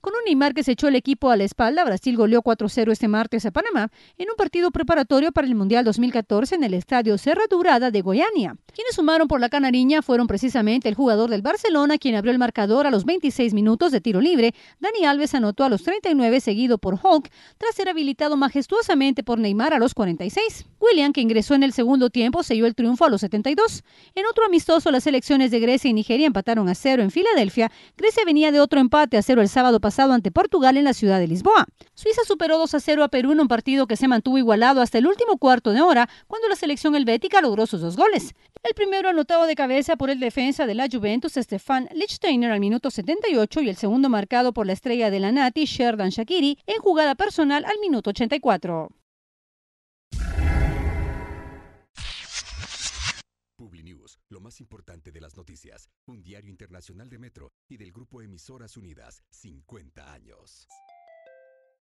Con un Neymar que se echó el equipo a la espalda, Brasil goleó 4-0 este martes a Panamá en un partido preparatorio para el Mundial 2014 en el Estadio Serra Durada de Goiânia. Quienes sumaron por la canariña fueron precisamente el jugador del Barcelona, quien abrió el marcador a los 26 minutos de tiro libre. Dani Alves anotó a los 39, seguido por Hulk, tras ser habilitado majestuosamente por Neymar a los 46. William, que ingresó en el segundo tiempo, selló el triunfo a los 72. En otro amistoso, las selecciones de Grecia y Nigeria empataron a cero en Filadelfia. Grecia venía de otro empate a cero el sábado ante Portugal en la ciudad de Lisboa. Suiza superó 2 a 0 a Perú en un partido que se mantuvo igualado hasta el último cuarto de hora, cuando la selección helvética logró sus dos goles. El primero anotado de cabeza por el defensa de la Juventus, Stefan Lichtsteiner, al minuto 78, y el segundo marcado por la estrella de la Nati, Sherdan Shakiri, en jugada personal al minuto 84. Lo más importante de las noticias, un diario internacional de Metro y del grupo Emisoras Unidas, 50 años.